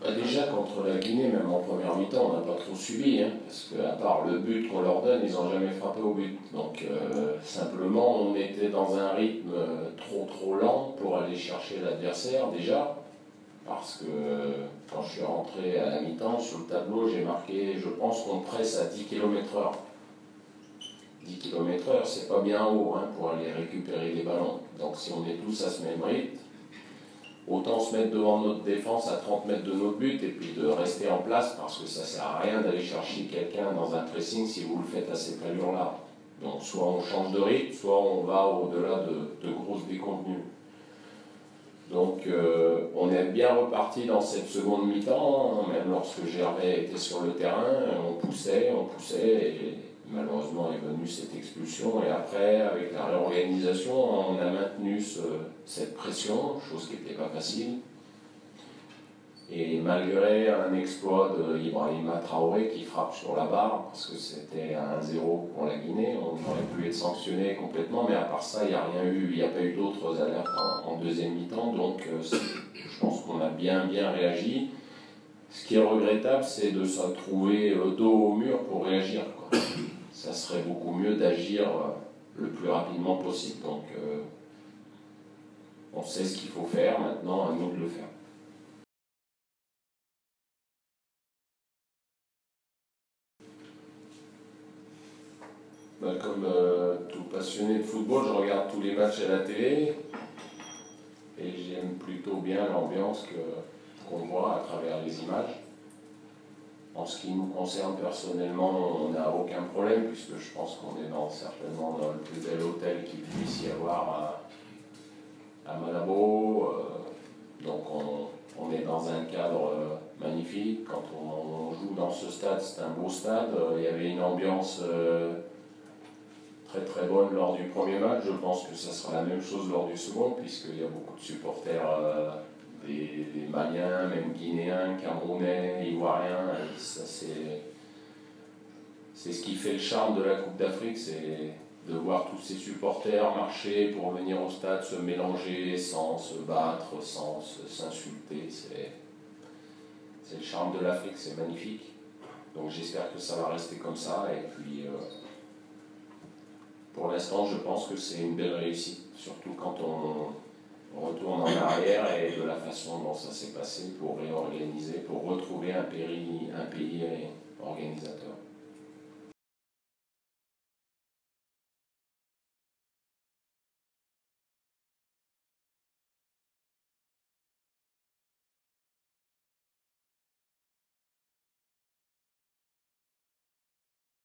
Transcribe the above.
Bah, déjà contre la Guinée, même en première mi-temps, on n'a pas trop subi, hein, parce qu'à part le but qu'on leur donne, ils n'ont jamais frappé au but. Donc euh, simplement, on était dans un rythme trop trop lent pour aller chercher l'adversaire déjà, parce que quand je suis rentré à la mi-temps, sur le tableau, j'ai marqué, je pense qu'on presse à 10 km/h. 10 km/h, c'est pas bien haut hein, pour aller récupérer les ballons. Donc si on est tous à ce même rythme, autant se mettre devant notre défense à 30 mètres de notre but et puis de rester en place parce que ça ne sert à rien d'aller chercher quelqu'un dans un pressing si vous le faites à cette allure-là. Donc soit on change de rythme, soit on va au-delà de, de, grosses déconvenues. Donc euh, on est bien reparti dans cette seconde mi-temps, même lorsque Gervais était sur le terrain, on poussait, on poussait malheureusement est venue cette expulsion et après avec la réorganisation on a maintenu cette pression, chose qui n'était pas facile. Et malgré un exploit de Ibrahima Traoré qui frappe sur la barre, parce que c'était 1-0 pour la Guinée, on aurait pu être sanctionné complètement, mais à part ça, il n'y a rien eu, il n'y a pas eu d'autres alertes en, deuxième mi-temps, donc euh, je pense qu'on a bien bien réagi. Ce qui est regrettable, c'est de se trouver euh, dos au mur pour réagir serait beaucoup mieux d'agir euh, le plus rapidement possible. Donc, euh, on sait ce qu'il faut faire, maintenant à nous de le faire. Ben, comme euh, tout passionné de football, je regarde tous les matchs à la télé et j'aime plutôt bien l'ambiance qu'on voit à travers les images. En ce qui nous concerne personnellement, on n'a aucun problème puisque je pense qu'on est dans, certainement dans le plus bel hôtel qu'il puisse y avoir à, Malabo. Euh, donc on, est dans un cadre euh, magnifique. Quand on, joue dans ce stade, c'est un beau stade. Il y avait une ambiance euh, très très bonne lors du premier match. Je pense que ça sera la même chose lors du second puisqu'il y a beaucoup de supporters des, Maliens, même Guinéens, Camerounais, Ivoiriens. c'est, c'est ce qui fait le charme de la Coupe d'Afrique, c'est de voir tous ces supporters marcher pour venir au stade, se mélanger sans se battre, sans s'insulter. C'est, le charme de l'Afrique, c'est magnifique. Donc j'espère que ça va rester comme ça. Et puis, euh, pour l'instant, je pense que c'est une belle réussite, surtout quand on, retourne en arrière et façon dont ça s'est passé pour réorganiser, pour retrouver un pays, un pays.